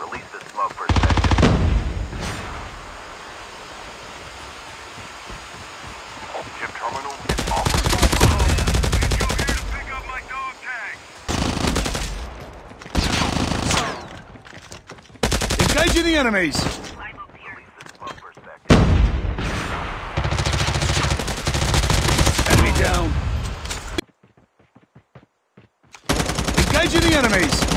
Release the smoke perspective. Chip terminal is the enemies! Down! Engaging the enemies!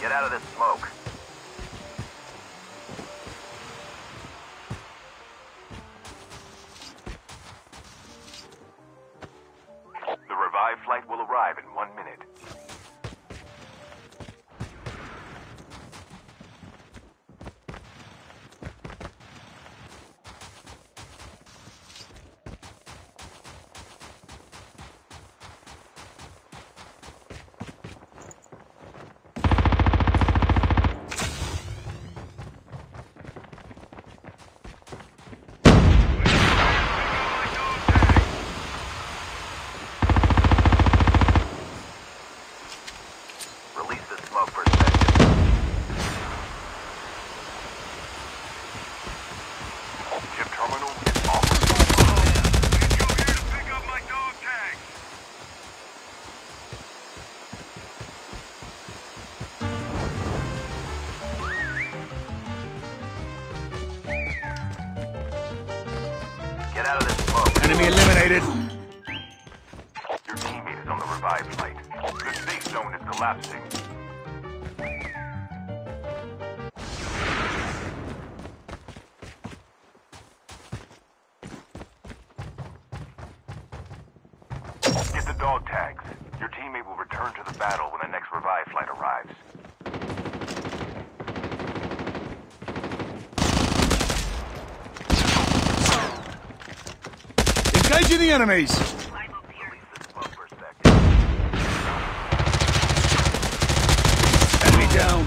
Get out of this smoke. Revive flight. The safe zone is collapsing. Get the dog tags. Your teammate will return to the battle when the next revive flight arrives. Engaging the enemies! Release the smoke perspective. Enemy down!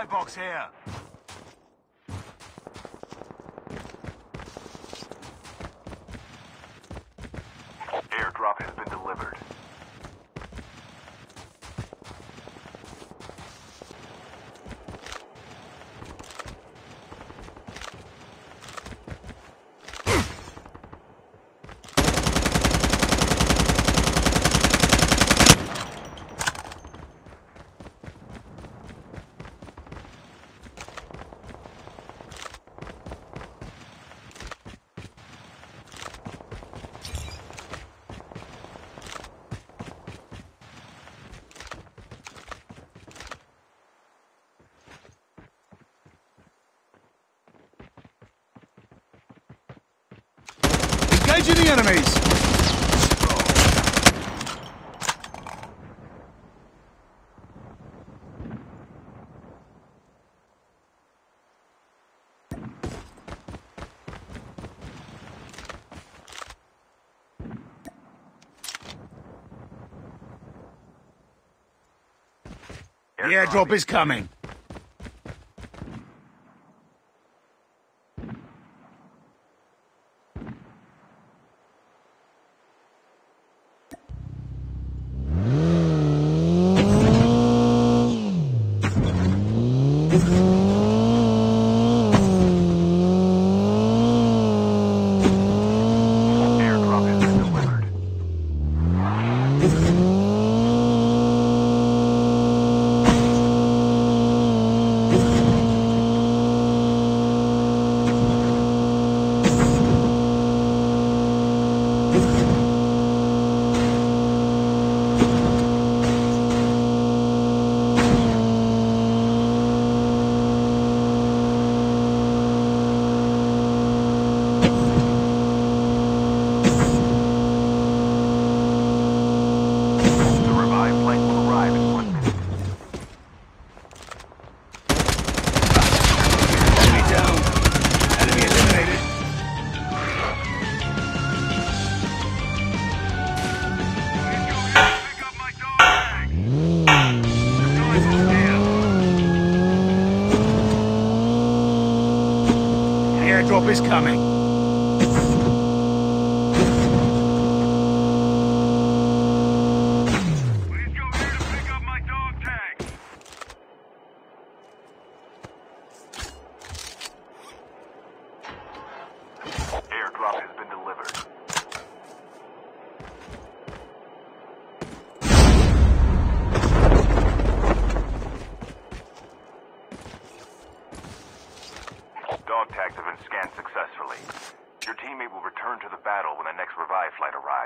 Supply box here. Airdrop has been delivered. Engaging the enemies. The airdrop is coming.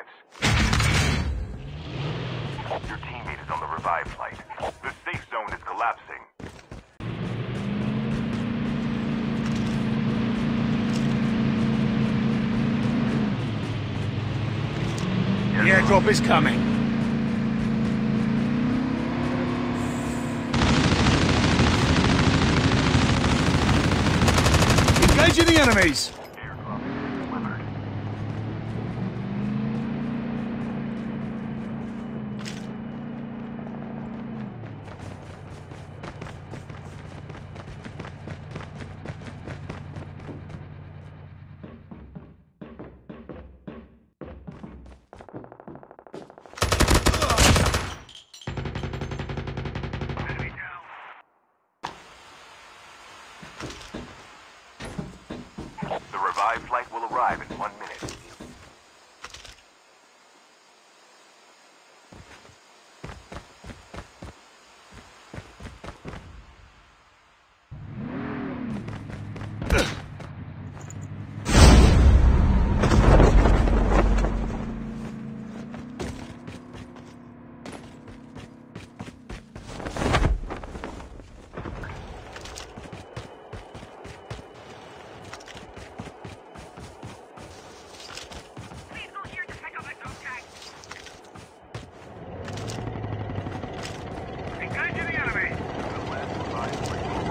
seconds. Your teammate is on the revive flight. The safe zone is collapsing. The airdrop is coming. Engaging the enemies!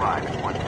5 at 1.